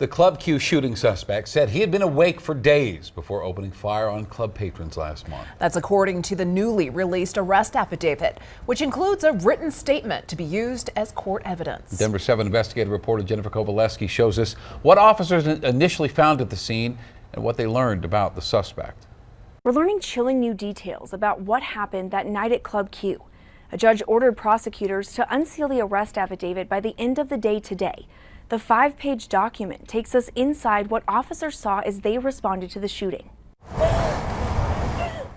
The Club Q shooting suspect said he had been awake for days before opening fire on club patrons last month. That's according to the newly released arrest affidavit, which includes a written statement to be used as court evidence. Denver 7 investigative reporter Jennifer Kovaleski shows us what officers initially found at the scene and what they learned about the suspect. We're learning chilling new details about what happened that night at Club Q. A judge ordered prosecutors to unseal the arrest affidavit by the end of the day today. The five page document takes us inside what officers saw as they responded to the shooting.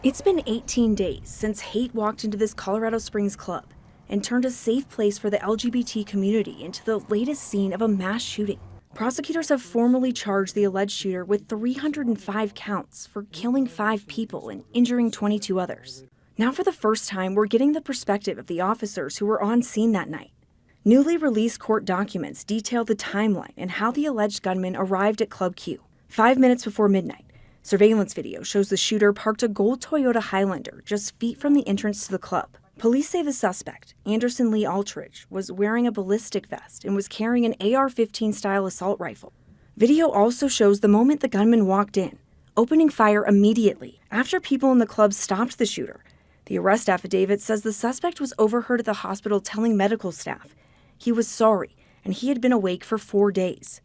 It's been 18 days since hate walked into this Colorado Springs club and turned a safe place for the LGBT community into the latest scene of a mass shooting. Prosecutors have formally charged the alleged shooter with 305 counts for killing five people and injuring 22 others. Now, for the first time, we're getting the perspective of the officers who were on scene that night. Newly released court documents detail the timeline and how the alleged gunman arrived at Club Q. Five minutes before midnight, surveillance video shows the shooter parked a gold Toyota Highlander just feet from the entrance to the club. Police say the suspect, Anderson Lee Aldrich, was wearing a ballistic vest and was carrying an AR 15 style assault rifle. Video also shows the moment the gunman walked in, opening fire immediately after people in the club stopped the shooter. The arrest affidavit says the suspect was overheard at the hospital telling medical staff he was sorry, and he had been awake for four days.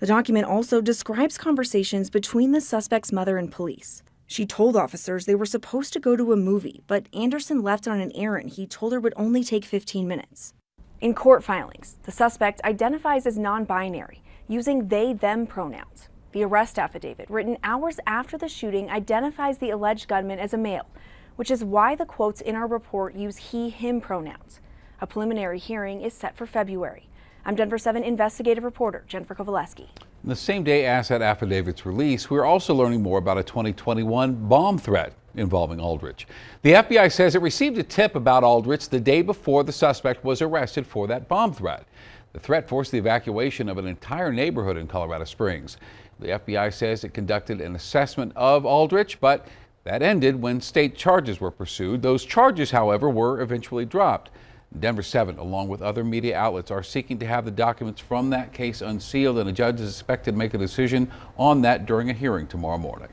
The document also describes conversations between the suspect's mother and police. She told officers they were supposed to go to a movie, but Anderson left on an errand he told her would only take 15 minutes. In court filings, the suspect identifies as non binary, using they them pronouns. The arrest affidavit, written hours after the shooting, identifies the alleged gunman as a male, which is why the quotes in our report use he him pronouns. A preliminary hearing is set for February. I'm Denver 7 investigative reporter Jennifer Kovaleski. The same day asset affidavits release, we're also learning more about a 2021 bomb threat involving Aldrich. The FBI says it received a tip about Aldrich the day before the suspect was arrested for that bomb threat. The threat forced the evacuation of an entire neighborhood in Colorado Springs. The FBI says it conducted an assessment of Aldrich, but that ended when state charges were pursued. Those charges, however, were eventually dropped. Denver 7, along with other media outlets, are seeking to have the documents from that case unsealed, and a judge is expected to make a decision on that during a hearing tomorrow morning.